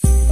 you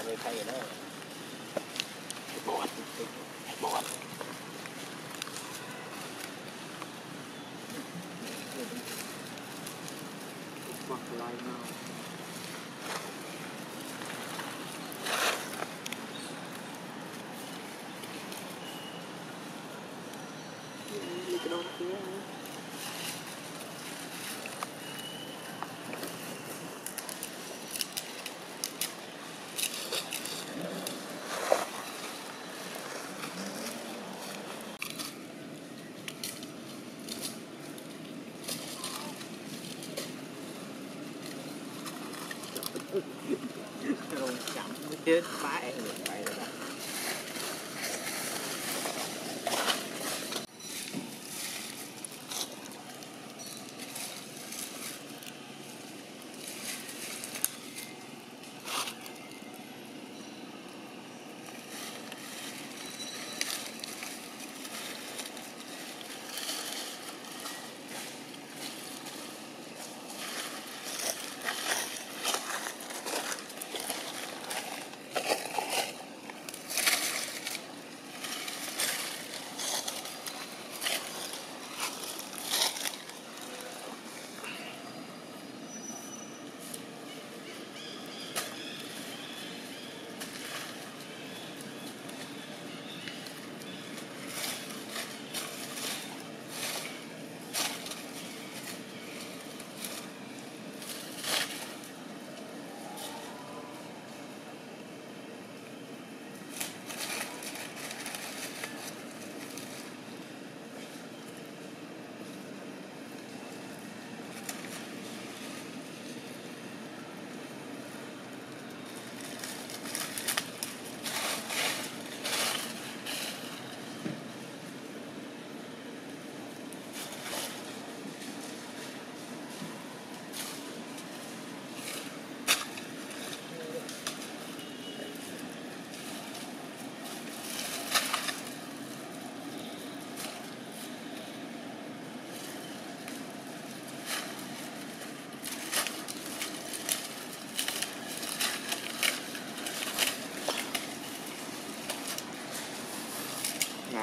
านไม่ใช่นะ บวชบวช วักลายมา มีกระโดดเสีย Goodbye.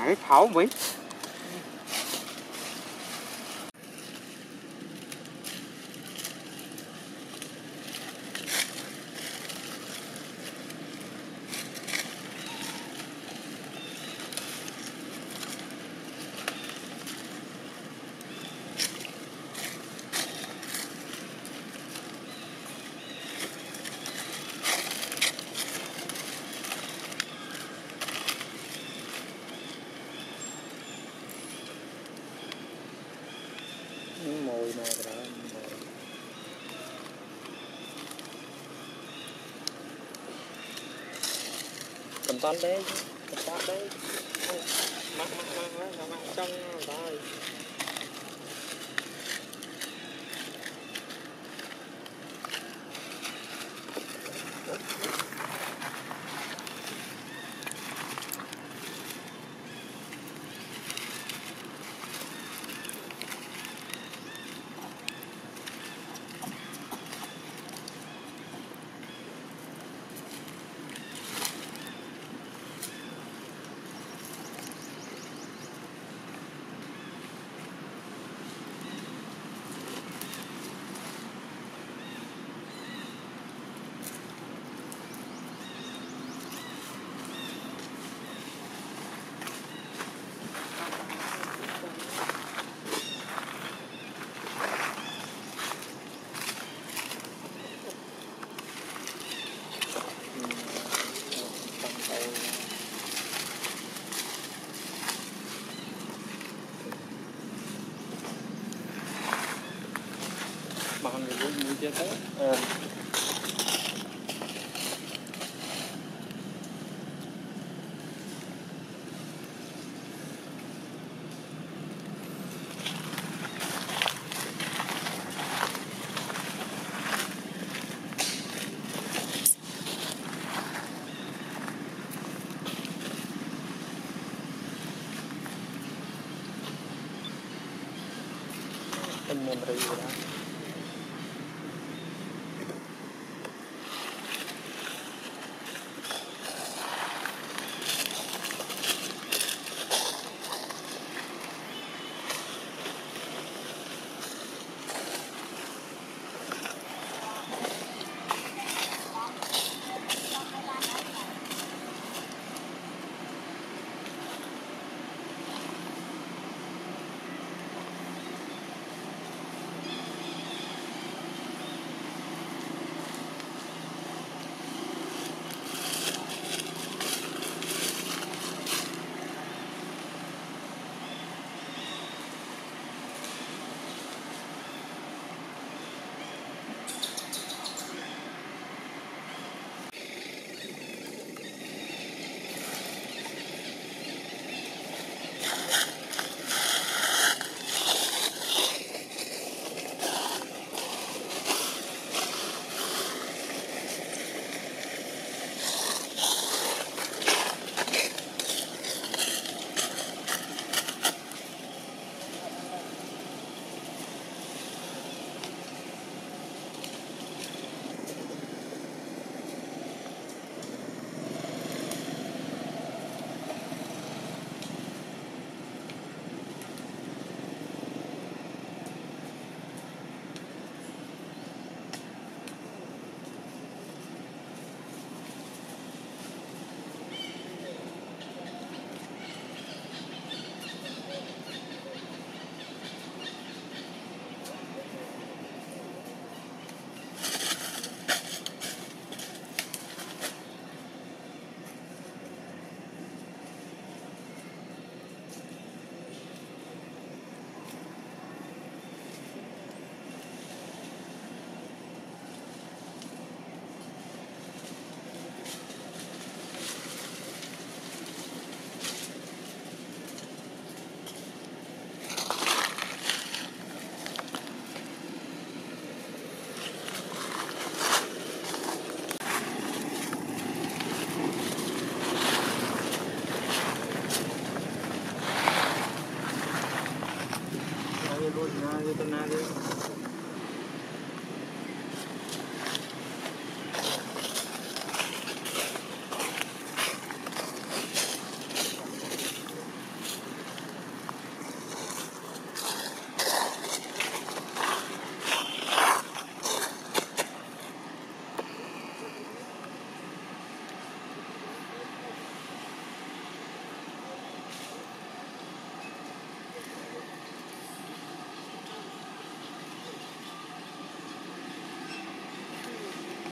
ไห lùi nè cái đó cầm tón đấy cầm tón đấy mắc mắc mắc mắc mắc trong rồi ờ Anh muốn thấy gì đó Nadie, nadie, nadie.